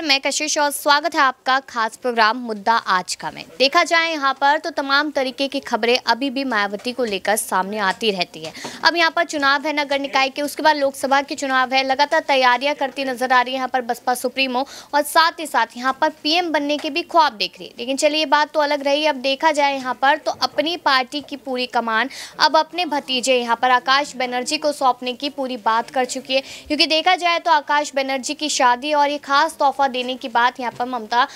नमस्कार, मैं कशिश और स्वागत है आपका खास प्रोग्राम मुद्दा आज का में। देखा जाए यहाँ पर तो तमाम तरीके की खबरें अभी भी मायावती को लेकर सामने आती रहती है। अब यहाँ पर चुनाव है नगर निकाय के, उसके बाद लोकसभा के चुनाव है। लगातार तैयारियाँ करती नज़र आ रही है यहाँ पर बसपा सुप्रीमो और साथ ही साथ यहाँ पर पीएम बनने के भी ख्वाब देख रही है। लेकिन चलिए, बात तो अलग रही। अब देखा जाए यहाँ पर तो अपनी पार्टी की पूरी कमान, अब अपने भतीजे यहाँ पर आकाश बनर्जी को सौंपने की पूरी बात कर चुकी है। क्योंकि देखा जाए तो आकाश बनर्जी की शादी और ये खास तोहफा देने की बात यहाँ पर ममता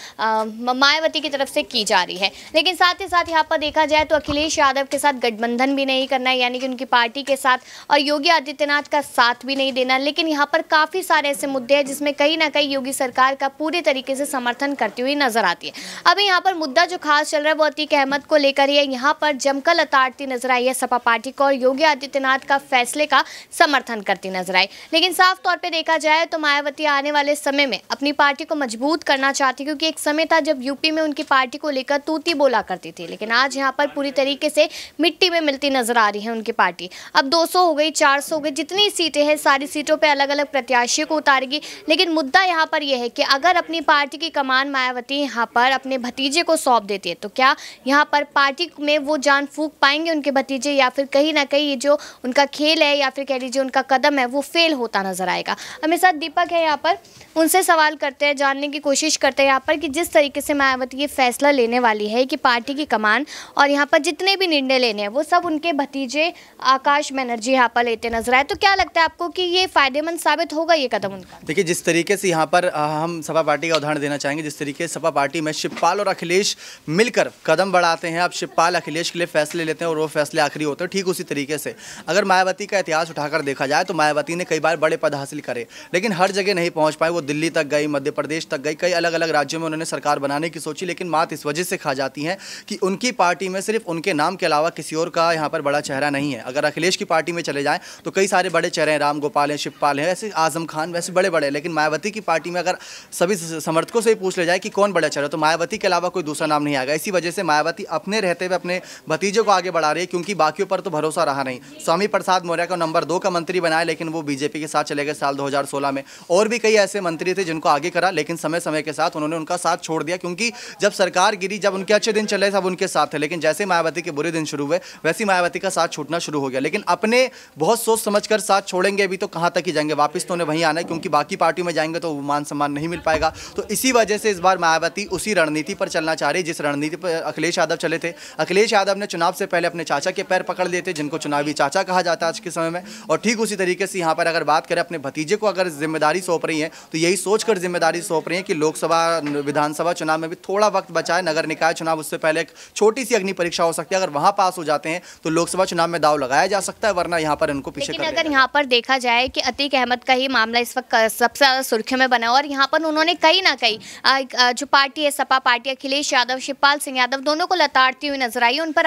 मायावती की तरफ़ से की जा रही है। लेकिन साथ ही साथ यहाँ पर देखा जाए तो अखिलेश यादव के साथ गठबंधन भी नहीं करना है, यानी कि उनकी पार्टी के साथ, और योगी आदित्यनाथ का साथ भी नहीं देना। लेकिन यहाँ पर काफ़ी सारे ऐसे मुद्दे हैं जिसमें कहीं ना कहीं योगी सरकार का पूरे तरीके से समर्थन करती हुई नज़र आती है। अभी यहाँ पर मुद्दा जो खास चल रहा है, वो अतीक अहमद को लेकर ही है। यहाँ पर जमकर लताड़ती नज़र आई है सपा पार्टी को, और योगी आदित्यनाथ का फैसले का समर्थन करती नज़र आई। लेकिन साफ़ तौर पर देखा जाए तो मायावती आने वाले समय में अपनी पार्टी को मज़बूत करना चाहती क्योंकि एक समय था जब यूपी में उनकी पार्टी को लेकर तूती बोला करती थी, लेकिन आज यहाँ पर पूरी तरीके से मिट्टी में मिलती नज़र आ रही है उनकी पार्टी। अब 200 हो गई 400 हो गई, जितनी सीटें हैं, सारी सीटों पे अलग अलग प्रत्याशियों को उतारेगी। लेकिन मुद्दा यहाँ पर यह है कि अगर अपनी पार्टी की कमान मायावती यहाँ पर अपने भतीजे को सौंप देती है तो क्या यहाँ पर पार्टी में वो जान फूक पाएँगे उनके भतीजे, या फिर कहीं ना कहीं ये जो उनका खेल है, या फिर कह लीजिए उनका कदम है, वो फेल होता नज़र आएगा। हमें साथ दीपक है यहाँ पर, उनसे सवाल करते हैं जानने की कोशिश करते हैं यहाँ पर कि जिस तरीके से मायावती ये फैसला लेने वाली है कि पार्टी की कमान और यहाँ पर जितने भी निर्णय लेने हैं, वो सब उनके भतीजे आकाश बनर्जी यहाँ पर लेते नज़र आए। तो क्या लगता है आपको कि ये फ़ायदेमंद साबित होगा ये कदम उनका? देखिए, जिस तरीके से यहाँ पर हम सपा पार्टी का उदाहरण देना चाहेंगे, जिस तरीके सपा पार्टी में शिवपाल और अखिलेश मिलकर कदम बढ़ाते हैं, अब शिवपाल अखिलेश के लिए फैसले लेते हैं और वो फैसले आखिरी होते हैं, ठीक उसी तरीके से। अगर मायावती का इतिहास उठाकर देखा जाए तो मायावती ने कई बार बड़े पद हासिल करे, लेकिन हर जगह नहीं पहुँच पाए वो दिल्ली तक गई, मध्य प्रदेश तक गई। कई अलग अलग राज्यों में उन्होंने सरकार बनाने की सोची, लेकिन मात इस वजह से खा जाती हैं कि उनकी पार्टी में सिर्फ़ उनके नाम के अलावा किसी और का यहाँ पर बड़ा चेहरा नहीं है। अगर अखिलेश की पार्टी में चले जाएँ तो कई सारे बड़े चेहरे हैं, राम गोपाल हैं, शिवपाल हैं, वैसे आज़म खान, वैसे बड़े बड़े लेकिन मायावती की पार्टी में अगर सभी समर्थकों से पूछ ले जाए कि कौन बड़ा चेहरा तो मायावती के अलावा कोई दूसरा नाम नहीं आएगा। इसी वजह से मायावती अपने रहते हुए अपने भतीजे को आगे बढ़ा रही है, क्योंकि बाकियों पर तो भरोसा रहा नहीं। स्वामी प्रसाद मौर्य को नंबर दो का मंत्री बनाया, लेकिन वो बीजेपी के साथ चले गए साल दो हज़ार सोलह में। और भी कई ऐसे मंत्री थे जिनको आगे करा लेकिन समय समय के साथ उन्होंने उनका साथ छोड़ दिया, क्योंकि जब सरकार गिरी, जब उनके अच्छे दिन चले सब उनके साथ थे। लेकिन जैसे मायावती के बुरे दिन शुरू हुए, वैसे मायावती का साथ छूटना शुरू हो गया। लेकिन अपने बहुत सोच समझ कर साथ छोड़ेंगे, अभी तो कहाँ तक ही जाएँगे? वापस तो उन्हें वहीं आना है, क्योंकि बाकी पार्टियों में जाएँगे तो मान सम्मान नहीं मिल पाएगा। तो इसी वजह से इस बार मायावती उसी रणनीति पर चलना चाह रही, जिस रणनीति पर अखिलेश यादव चले थे। अखिलेश यादव ने चुनाव से पहले अपने चाचा के पैर पकड़ लिए थे, जिनको चुनावी चाचा कहा जाता है आज के समय में। और ठीक उसी तरीके से यहाँ पर अगर बात करें, अपने भतीजे को अगर ज़िम्मेदारी सौंप रही है तो यही सोचकर ज़िम्मेदारी सौंप रही है कि लोकसभा विधानसभा चुनाव में भी थोड़ा वक्त बचा है। नगर निकाय चुनाव उससे पहले एक छोटी सी अग्नि परीक्षा हो सकती है। अगर वहाँ पास हो जाते हैं तो लोकसभा चुनाव में दाव लगाया जा सकता है वरना यहाँ पर इनको पीछे लेकिन अगर यहाँ पर देखा जाए कि अतीक अहमद का ही मामला इस वक्त सबसे ज़्यादा सुर्खियों में बना और यहाँ पर उन्होंने कहीं ना कहीं जो पार्टी है सपा पार्टी अखिलेश यादव शिवपाल सिंह यादव दोनों को लताड़ती हुई नज़र आई उन पर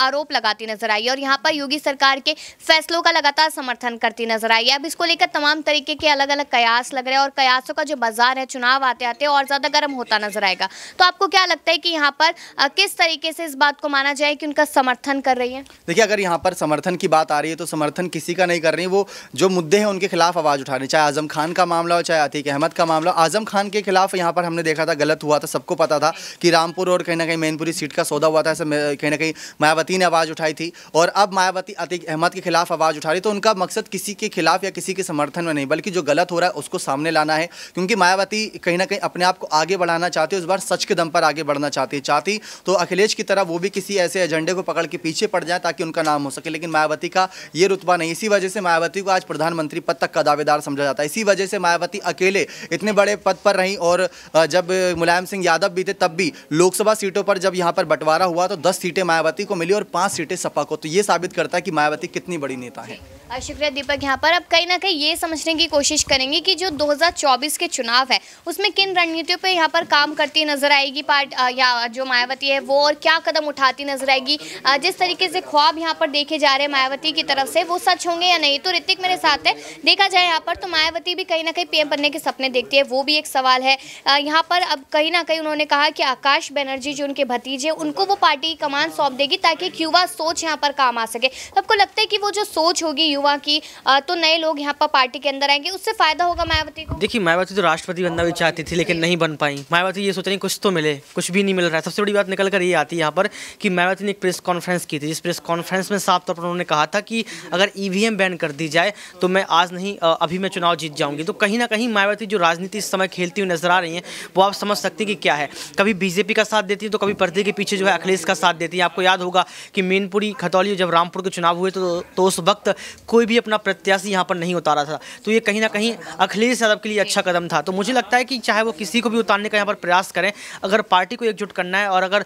आरोप लगाती नज़र आई और यहाँ पर योगी सरकार के फैसलों का लगातार समर्थन करती नज़र आई अब इसको लेकर तमाम तरीके के अलग अलग कयास लग रहे हैं और कयासों का जो बाज़ार है, चुनाव आते आते और ज़्यादा गर्म होता नज़र आएगा। तो आपको क्या लगता है कि यहाँ पर किस तरीके से इस बात को माना जाए कि उनका समर्थन कर रही है? देखिए, अगर यहाँ पर समर्थन की बात आ रही है तो समर्थन किसी का नहीं कर रही वो जो मुद्दे हैं, उनके खिलाफ आवाज़ उठा रही चाहे आज़म खान का मामला हो, चाहे अतीक अहमद का मामला आज़म खान के खिलाफ यहाँ पर हमने देखा था, गलत हुआ था, सबको पता था कि रामपुर और कहीं ना कहीं मैनपुरी सीट का सौदा हुआ था, ऐसे कहीं ना कहीं मायावती ने आवाज़ उठाई थी। और अब मायावती अतीक अहमद के खिलाफ आवाज़ उठा रही तो उनका मकसद किसी के खिलाफ या किसी के समर्थन में नहीं, बल्कि जो गलत हो रहा है, उसको सामने लाना है। क्योंकि मायावती कहीं ना कहीं अपने आप को आगे बढ़ाना चाहती है, उस बार सच के दम पर आगे बढ़ना चाहती है, चाहती तो अखिलेश की तरह वो भी किसी ऐसे एजेंडे को पकड़ के पीछे पड़ जाए ताकि उनका नाम हो सके, लेकिन मायावती का ये रुतबा नहीं। इसी वजह से मायावती को आज प्रधानमंत्री पद तक का दावेदार समझा जाता है। इसी वजह से मायावती अकेले इतने बड़े पद पर रहीं और जब मुलायम सिंह यादव भी थे तब भी लोकसभा सीटों पर जब यहाँ पर बंटवारा हुआ तो दस सीटें मायावती को मिली और पाँच सीटें सपा को। तो ये साबित करता है कि मायावती कितनी बड़ी नेता है। शुक्रिया दीपक यहाँ पर। अब कहीं ना कहीं ये समझने की कोशिश करेंगे कि जो 2024 के चुनाव है, उसमें किन रणनीतियों पे यहाँ पर काम करती नज़र आएगी पार्ट या जो मायावती है वो और क्या कदम उठाती नज़र आएगी? जिस तरीके से ख्वाब यहाँ पर देखे जा रहे हैं मायावती की तरफ़ से, वो सच होंगे या नहीं? तो ऋतिक मेरे साथ है, देखा जाए यहाँ पर तो मायावती भी कहीं ना कहीं पीएम बनने के सपने देखती है, वो भी एक सवाल है। यहाँ पर अब कहीं ना कहीं उन्होंने कहा कि आकाश बनर्जी जो उनके भतीजे उनको वो पार्टी की कमान सौंप देगी ताकि युवा सोच यहाँ पर काम आ सके। आपको लगता है कि वो जो सोच होगी युवा की तो नए लोग यहाँ पर पार्टी के अंदर आएँगे उससे फ़ायदा होगा मायावती को? देखिए मायावती तो राष्ट्रपति बनना भी चाहती थी लेकिन नहीं बन पाई। मायावती ये सोच रही कुछ तो मिले कुछ भी नहीं मिल रहा सबसे बड़ी बात निकल कर ये आती है यहाँ पर कि मायावती ने एक प्रेस कॉन्फ्रेंस की थी जिस प्रेस कॉन्फ्रेंस में साफ़ तौर पर उन्होंने कहा था कि अगर ईवीएम बैन कर दी जाए तो मैं आज नहीं अभी मैं चुनाव जीत जाऊँगी। तो कहीं ना कहीं मायावती जो राजनीति इस समय खेलती हुई नज़र आ रही है वो आप समझ सकते हैं कि क्या है। कभी बीजेपी का साथ देती है तो कभी पर्दे के पीछे जो है अखिलेश का साथ देती है। आपको याद होगा कि मेनपुरी खतौली जब रामपुर के चुनाव हुए तो, तो उस वक्त कोई भी अपना प्रत्याशी यहाँ पर नहीं उतारा था। तो ये कहीं ना कहीं अखिलेश यादव के लिए अच्छा कदम था। तो मुझे लगता है कि चाहे वो किसी को भी उतारने का यहाँ पर प्रयास करें, अगर पार्टी को एकजुट करना है और अगर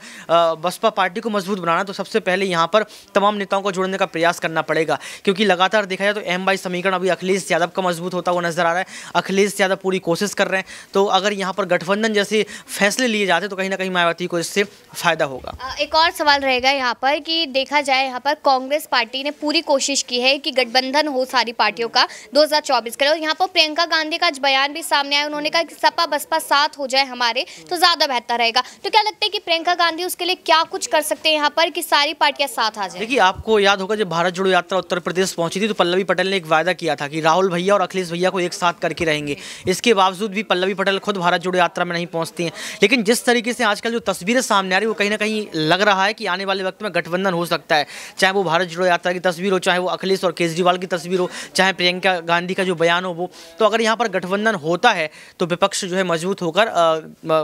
बसपा पार्टी को मज़बूत बनाना तो सबसे पहले यहाँ पर तमाम नेताओं को जोड़ने का प्रयास करना पड़ेगा। क्योंकि लगातार देखा जाए तो एम बाई समीकरण अभी अखिलेश यादव का मज़बूत होता हुआ नज़र आ रहा है। अखिलेश यादव पूरी कोशिश कर रहे हैं। तो अगर यहाँ पर गठबंधन जैसे फैसले लिए जाते तो कहीं ना कहीं मायावती को इससे फ़ायदा होगा। एक और सवाल रहेगा यहाँ पर कि देखा जाए यहाँ पर कांग्रेस पार्टी ने पूरी कोशिश की है कि गठबंधन हो सारी पार्टियों का 2024 के लिए। और यहाँ पर प्रियंका गांधी का बयान भी सामने आया। उन्होंने कहा कि सपा बसपा साथ हो जाए हमारे तो ज़्यादा बेहतर रहेगा। तो क्या लगता है कि प्रियंका गांधी उसके लिए क्या कुछ कर सकते हैं यहाँ पर कि सारी पार्टियाँ साथ आ जाए? देखिए, आपको याद होगा, जब भारत जोड़ो यात्रा उत्तर प्रदेश पहुँची थी तो पल्लवी पटेल ने एक वायदा किया था कि राहुल भैया और अखिलेश भैया को एक साथ करके रहेंगे। इसके बावजूद भी पल्लवी पटेल खुद भारत जोड़ो यात्रा में नहीं पहुँचती हैं। लेकिन जिस तरीके से आजकल जो तस्वीरें सामने आ रही वो कहीं ना कहीं लग रहा है कि आने वाले वक्त में गठबंधन हो सकता है। चाहे वो भारत जोड़ो यात्रा की तस्वीर हो, चाहे वो अखिलेश और केजरीवाल की तस्वीर हो चाहे प्रियंका गांधी का जो बयान हो वो। तो अगर यहाँ पर गठबंधन होता है तो विपक्ष जो है मज़बूत होकर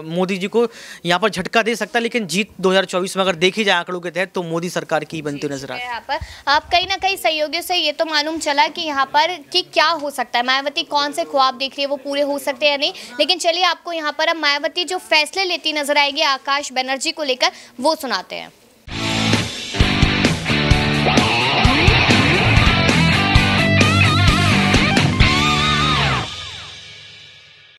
मोदी जी को यहाँ पर झटका दे सकता है लेकिन जीत 2024 में अगर देखी जाए आंकड़ों के तहत तो मोदी सरकार की बनती नज़र आ रही है। यहाँ पर। आप कहीं ना कहीं सहयोगियों से ये तो मालूम चला कि यहाँ पर कि क्या हो सकता है। मायावती कौन से ख्वाब देख रही है वो पूरे हो सकते हैं या नहीं? लेकिन चलिए आपको यहाँ पर अब मायावती जो फैसले लेती नज़र आएगी आकाश बनर्जी को लेकर वो सुनाते हैं।